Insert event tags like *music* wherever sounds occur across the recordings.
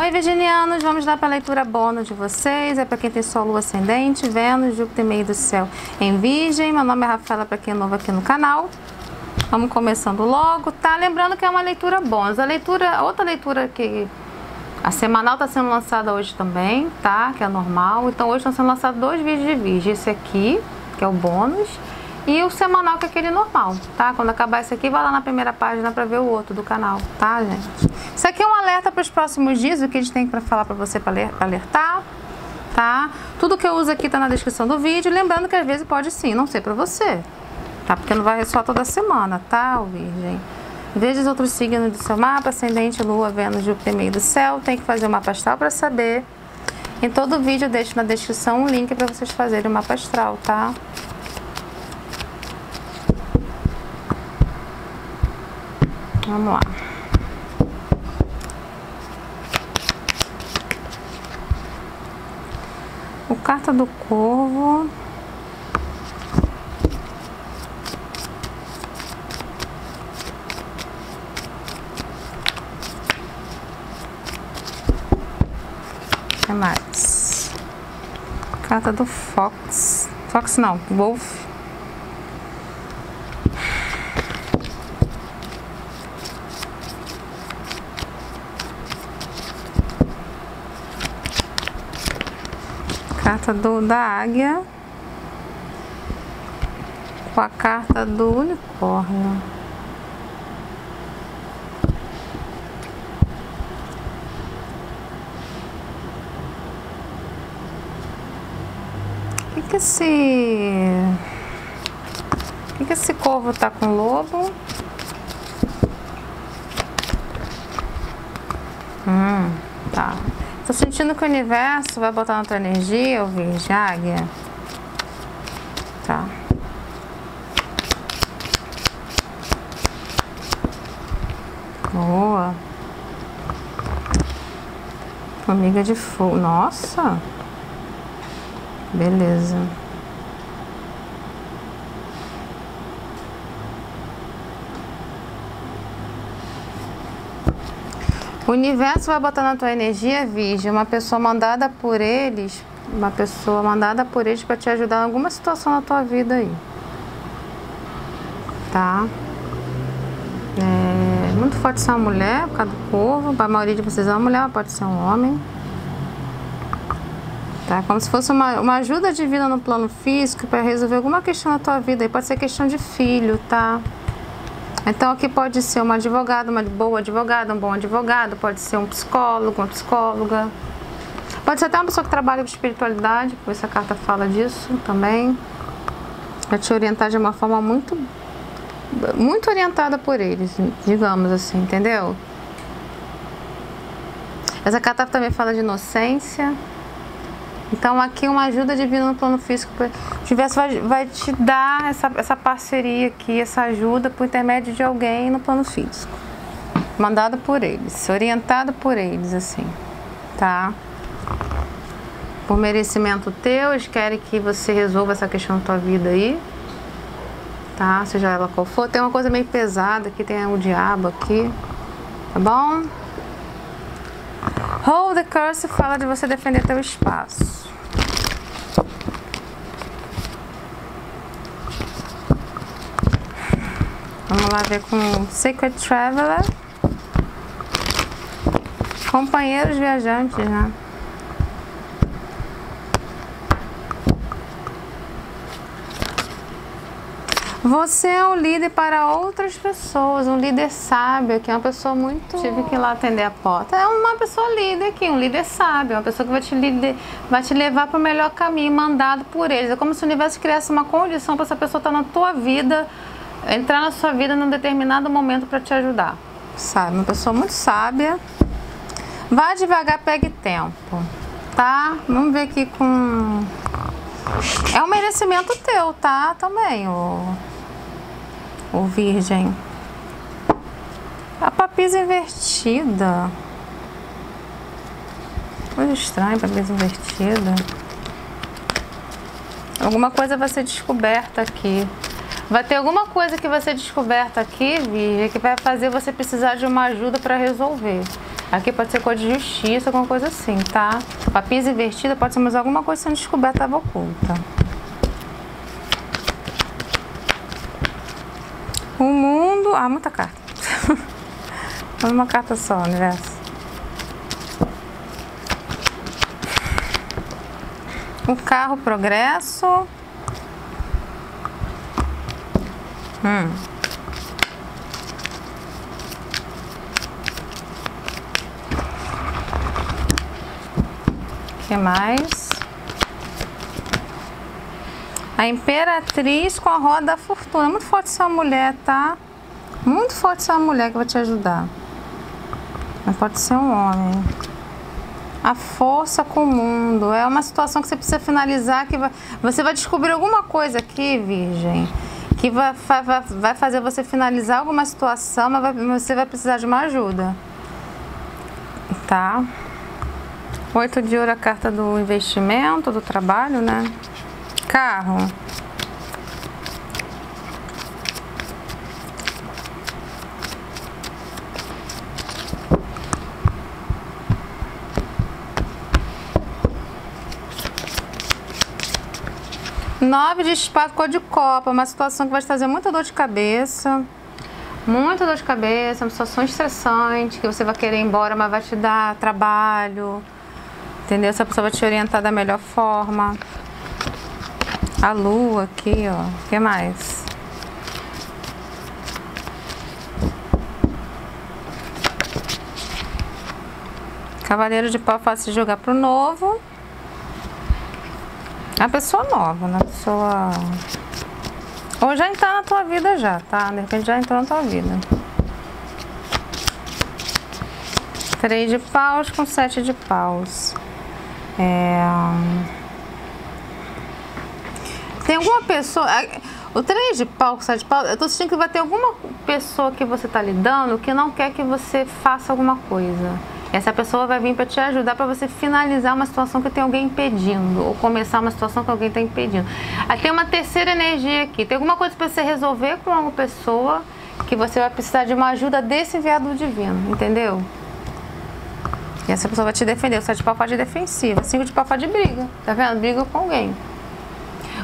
Oi, virginianos, vamos lá para a leitura bônus de vocês. É para quem tem Sol, Lua Ascendente, Vênus, Júpiter, meio do céu em Virgem. Meu nome é Rafaela, para quem é novo aqui no canal. Vamos começando logo, tá? Lembrando que é uma leitura bônus. A leitura, outra leitura que a semanal está sendo lançada hoje também, tá? Que é normal. Então hoje estão sendo lançados dois vídeos de Virgem. Esse aqui, que é o bônus, e o semanal, que é aquele normal, tá? Quando acabar esse aqui, vai lá na primeira página para ver o outro do canal, tá, gente? Isso aqui é um alerta para os próximos dias, o que a gente tem para falar para você para alertar, tá? Tudo que eu uso aqui tá na descrição do vídeo. Lembrando que às vezes pode sim não ser para você, tá? Porque não vai só toda semana, tá, Virgem? Veja os outros signos do seu mapa, ascendente, lua, Vênus, Júpiter, meio do céu. Tem que fazer o mapa astral para saber. Em todo vídeo eu deixo na descrição um link para vocês fazerem o mapa astral, tá? Vamos lá. O carta do corvo. que mais? Carta do Fox. Fox não, Wolf. Carta do, da águia. Com a carta do unicórnio. que, que esse. O que, que esse corvo tá com lobo? Hum, tá. Tô sentindo que o universo vai botar na tua energia, ouvir Jáguia. Tá. Boa. Amiga de fogo. Nossa! Beleza. O universo vai botar na tua energia, Virgem, uma pessoa mandada por eles, uma pessoa mandada por eles para te ajudar em alguma situação na tua vida aí. Tá? É, muito forte ser uma mulher, por causa do povo. A maioria de vocês é uma mulher, pode ser um homem tá? Como se fosse uma, uma ajuda divina no plano físico para resolver alguma questão na tua vida. Aí pode ser questão de filho, tá? Então aqui pode ser uma advogada, uma boa advogada, um bom advogado, pode ser um psicólogo, uma psicóloga. Pode ser até uma pessoa que trabalha com espiritualidade, porque essa carta fala disso também. Vai te orientar de uma forma muito muito orientada por eles, digamos assim, entendeu? Essa carta também fala de inocência, então aqui uma ajuda divina no plano físico, universo vai, vai te dar essa, essa parceria aqui, essa ajuda por intermédio de alguém no plano físico. Mandado por eles, orientado por eles, assim, tá? Por merecimento teu, eles querem que você resolva essa questão da tua vida aí, tá? Seja ela qual for. Tem uma coisa meio pesada aqui, tem o diabo aqui, tá bom? Hold the curse fala de você defender teu espaço. Vamos lá ver com Secret Traveler. Companheiros viajantes, né? Você é um líder para outras pessoas, um líder sábio, que é uma pessoa muito. Tive que ir lá atender a porta. É uma pessoa líder aqui, um líder sábio, uma pessoa que vai te, líder, vai te levar para o melhor caminho, mandado por eles. É como se o universo criasse uma condição para essa pessoa estar na tua vida, entrar na sua vida num determinado momento para te ajudar. Sabe? Uma pessoa muito sábia. Vá devagar, pegue tempo. Tá? Vamos ver aqui com. É um merecimento teu, tá? Também, o o virgem. A papisa invertida. Coisa estranha, papisa invertida. Alguma coisa vai ser descoberta aqui. Vai ter alguma coisa que vai ser descoberta aqui, Virgem, que vai fazer você precisar de uma ajuda para resolver. Aqui pode ser cor de justiça, alguma coisa assim, tá? A invertida pode ser mais alguma coisa sendo descoberta, estava oculta. O mundo... Ah, muita carta. *laughs* Uma carta só, universo. O carro progresso. Hum. que mais? A Imperatriz com a Roda da Fortuna. Muito forte essa mulher, tá? Muito forte essa mulher que vai te ajudar. Mas pode ser um homem. A força com o mundo. É uma situação que você precisa finalizar. que vai, Você vai descobrir alguma coisa aqui, Virgem. Que vai, vai, vai fazer você finalizar alguma situação, mas vai, você vai precisar de uma ajuda. Tá? Oito de ouro, a carta do investimento, do trabalho, né? Carro. Nove de espada, cor de copa, uma situação que vai te trazer muita dor de cabeça. Muita dor de cabeça, uma situação estressante, que você vai querer ir embora, mas vai te dar trabalho Entendeu? Essa pessoa vai te orientar da melhor forma. A lua aqui, ó. O que mais? Cavaleiro de pau faz se jogar pro novo. A pessoa nova, né? A pessoa. Ou já entrou na tua vida já, tá? De repente já entrou na tua vida. Três de paus com sete de paus. É... Tem alguma pessoa. O 3 de pau, o 7 de pau, eu tô sentindo que vai ter alguma pessoa que você tá lidando que não quer que você faça alguma coisa. Essa pessoa vai vir para te ajudar para você finalizar uma situação que tem alguém impedindo, ou começar uma situação que alguém está impedindo. Aí tem uma terceira energia aqui. Tem alguma coisa para você resolver com uma pessoa que você vai precisar de uma ajuda desse enviado divino, entendeu? E essa pessoa vai te defender. O 7 de pau de defensiva. 5 de pau de briga. Tá vendo? Briga com alguém.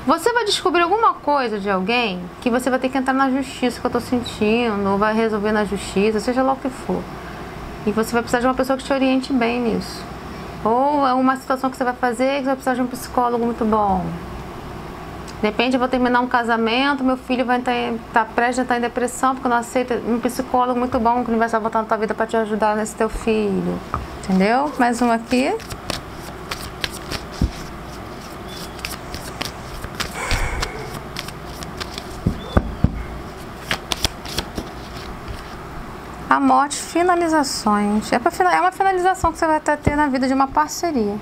Você vai descobrir alguma coisa de alguém que você vai ter que entrar na justiça que eu tô sentindo, ou vai resolver na justiça, seja lá o que for. E você vai precisar de uma pessoa que te oriente bem nisso. Ou é uma situação que você vai fazer que você vai precisar de um psicólogo muito bom. Depende, eu vou terminar um casamento, meu filho vai estar, tá prestes a estar em depressão porque não aceita um psicólogo muito bom que vai voltar na tua vida para te ajudar nesse teu filho. Entendeu? Mais um aqui. A morte, finalizações. É, pra, é uma finalização que você vai ter na vida de uma parceria.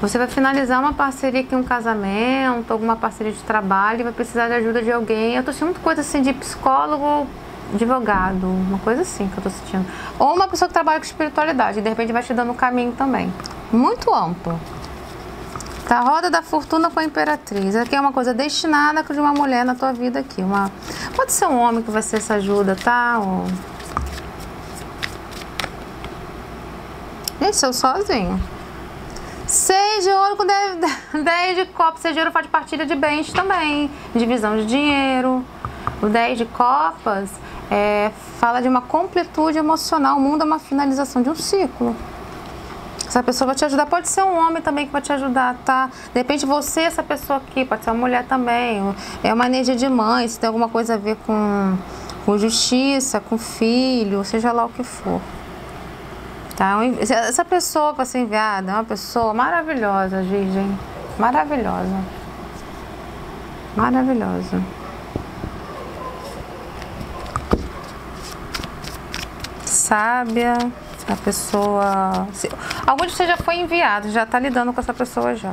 Você vai finalizar uma parceria aqui, um casamento, alguma parceria de trabalho, e vai precisar de ajuda de alguém. Eu tô sentindo coisa assim de psicólogo, advogado, uma coisa assim que eu tô sentindo. Ou uma pessoa que trabalha com espiritualidade, e de repente vai te dando um caminho também. Muito amplo. Tá, roda da fortuna com a imperatriz. Aqui é uma coisa destinada de uma mulher na tua vida aqui. Uma... Pode ser um homem que vai ser essa ajuda, tá? Ou... Gente, eu sozinho. Seis de ouro com dez *laughs* de copas. Seis de ouro faz partilha de bens também. Divisão de dinheiro. O 10 de copas é, fala de uma completude emocional. O mundo é uma finalização de um ciclo. Essa pessoa vai te ajudar. Pode ser um homem também que vai te ajudar, tá? De repente você, essa pessoa aqui, pode ser uma mulher também. É uma energia de mãe, se tem alguma coisa a ver com, com justiça, com filho, seja lá o que for. Tá? Essa pessoa para ser enviada é uma pessoa maravilhosa, Virgem. Maravilhosa. Maravilhosa. sábia, a pessoa. Algum de vocês já foi enviado, já está lidando com essa pessoa já.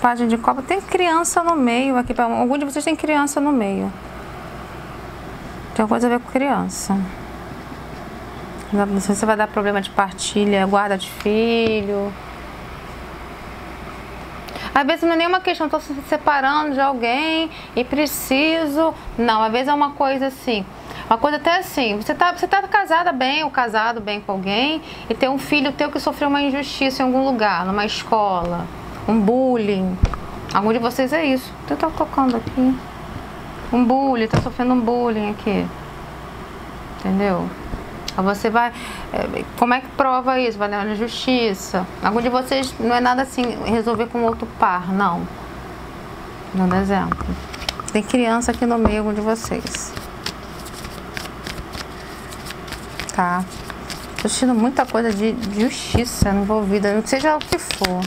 Página de copa tem criança no meio aqui. Algum de vocês tem criança no meio. Tem coisa a ver com criança. Não sei se vai dar problema de partilha, guarda de filho. Às vezes não é nenhuma questão, estou se separando de alguém e preciso. Não, às vezes é uma coisa assim. Uma coisa até assim, você tá, você tá casada bem ou casado bem com alguém e tem um filho teu que sofreu uma injustiça em algum lugar, numa escola, um bullying. Algum de vocês é isso. Eu tô tocando aqui. Um bullying, tá sofrendo um bullying aqui. Entendeu? Você vai. É, como é que prova isso? Vai na justiça. Algum de vocês não é nada assim, resolver com outro par, não. Dando exemplo. Tem criança aqui no meio, algum de vocês. Tá? Tô assistindo muita coisa de justiça envolvida, seja o que for.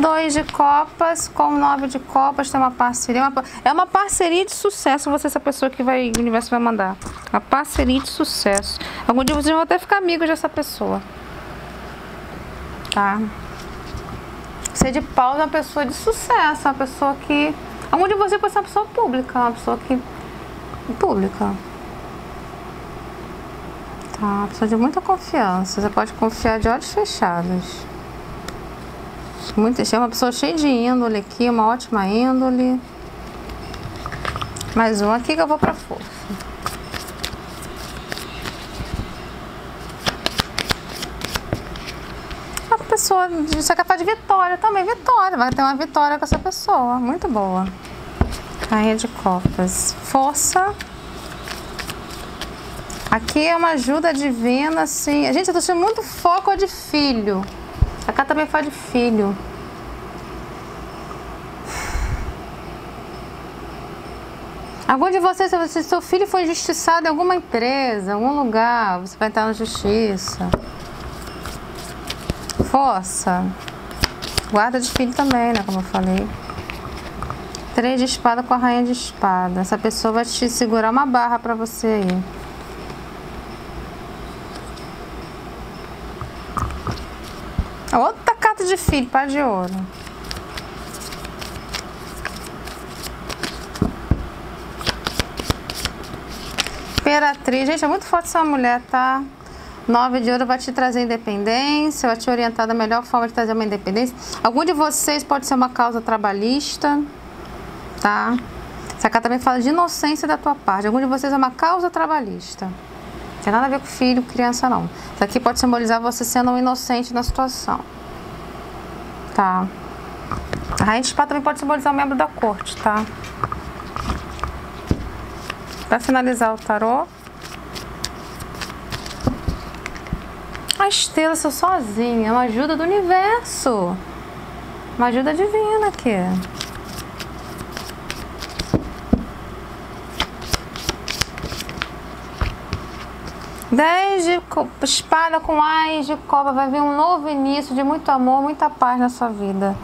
Dois de copas com nove de copas tem uma parceria. Uma, é uma parceria de sucesso. Você, essa pessoa que vai, o universo vai mandar. Uma parceria de sucesso. Algum dia vocês vão até ficar amigos dessa pessoa. Tá? Ser de pau é uma pessoa de sucesso. Uma pessoa que. Algum de vocês pode ser uma pessoa pública. Uma pessoa que. Pública. Tá? Uma pessoa de muita confiança. Você pode confiar de olhos fechados. Muito, é uma pessoa cheia de índole aqui, uma ótima índole. Mais um aqui que eu vou pra força. Uma pessoa, você é capaz de vitória também, vitória. Vai ter uma vitória com essa pessoa, muito boa. Rainha de copas. Força. Aqui é uma ajuda divina, assim. Gente, eu tô sentindo muito foco de filho. A cá também fala de filho. Algum de vocês, se seu filho foi injustiçado em alguma empresa, em algum lugar, você vai estar na justiça. Força. Guarda de filho também, né? Como eu falei. Três de espada com a rainha de espada. Essa pessoa vai te segurar uma barra pra você aí. Outra carta de filho, pá de ouro. Imperatriz. Gente, é muito forte essa mulher, tá? Nove de ouro vai te trazer independência, vai te orientar da melhor forma de trazer uma independência. Algum de vocês pode ser uma causa trabalhista, tá? Essa carta também fala de inocência da tua parte. Algum de vocês é uma causa trabalhista. Não tem nada a ver com filho, criança, não. Isso aqui pode simbolizar você sendo um inocente na situação. Tá? A de espada também pode simbolizar um membro da corte, tá? Para finalizar o tarô. A estrela sou sozinha, uma ajuda do universo. Uma ajuda divina aqui. Dez de espada com ais de copa. Vai vir um novo início de muito amor, muita paz na sua vida.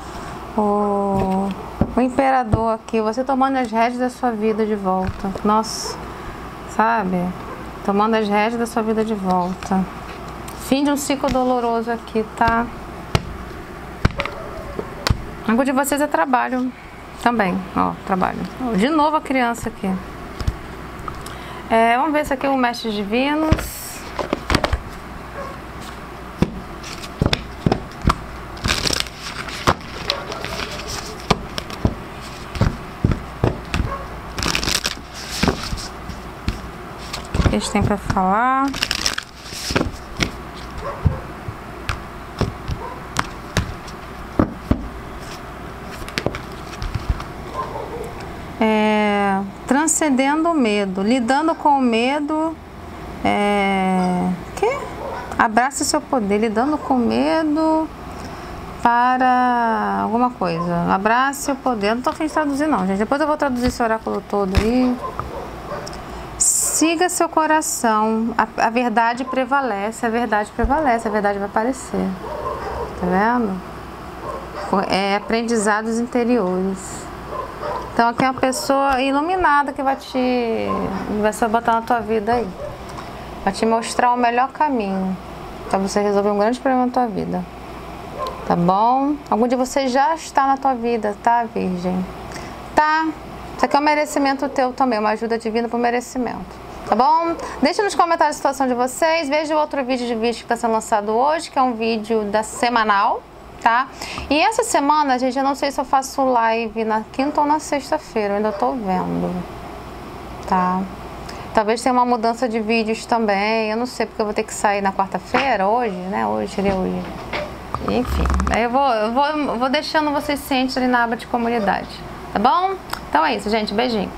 Oh o imperador aqui, você tomando as rédeas da sua vida de volta. Nossa, sabe? Tomando as rédeas da sua vida de volta. Fim de um ciclo doloroso aqui, tá? Algo de vocês é trabalho também, ó, trabalho. De novo a criança aqui. É, vamos ver se aqui é o Mestre Divinos. que têm para falar. É, transcendendo o medo, lidando com o medo. É, que? Abrace seu poder, lidando com medo para alguma coisa. Abrace o poder. Eu não estou afim de traduzir, não, gente. Depois eu vou traduzir esse oráculo todo aí. Siga seu coração. A, a, verdade prevalece, a verdade prevalece, a verdade vai aparecer. Tá vendo? É aprendizados interiores. Então aqui é uma pessoa iluminada que vai te. vai se botar na tua vida aí. Vai te mostrar o melhor caminho para você resolver um grande problema na tua vida. Tá bom? Algum de vocês já está na tua vida, tá, Virgem? Tá? Isso aqui é um merecimento teu também, uma ajuda divina para o merecimento tá bom? Deixa nos comentários a situação de vocês, veja o outro vídeo de vídeo que está sendo lançado hoje, que é um vídeo da semanal, tá? E essa semana, gente, eu não sei se eu faço live na quinta ou na sexta-feira, ainda tô vendo, tá? Talvez tenha uma mudança de vídeos também, eu não sei, porque eu vou ter que sair na quarta-feira, hoje, né? Hoje, seria hoje. Enfim, eu vou, eu vou, vou deixando vocês cientes ali na aba de comunidade, tá bom? Então é isso, gente, beijinho.